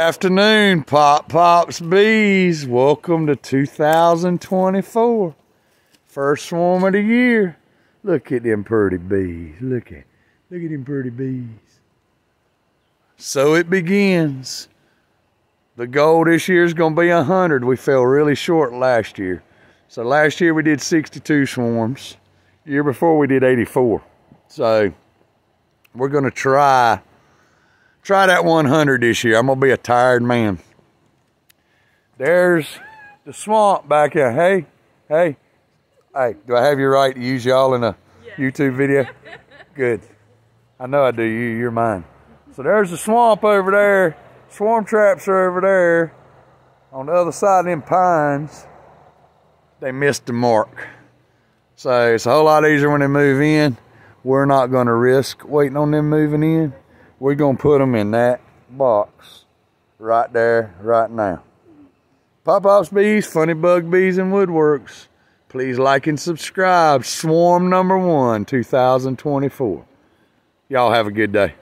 Afternoon, Pop Pops Bees. Welcome to 2024. First swarm of the year. Look at them pretty bees. Look at look at them pretty bees. So it begins. The goal this year is going to be 100. We fell really short last year. So last year we did 62 swarms. year before we did 84. So we're going to try try that 100 this year. I'm going to be a tired man. There's the swamp back here. Hey, hey, hey, do I have you right to use y'all in a yeah. YouTube video? Good. I know I do. You, you're mine. So there's the swamp over there. Swarm traps are over there. On the other side of them pines, they missed the mark. So it's a whole lot easier when they move in. We're not going to risk waiting on them moving in we're going to put them in that box right there, right now. Pop Pops Bees, Funny Bug Bees and Woodworks. Please like and subscribe. Swarm number one, 2024. Y'all have a good day.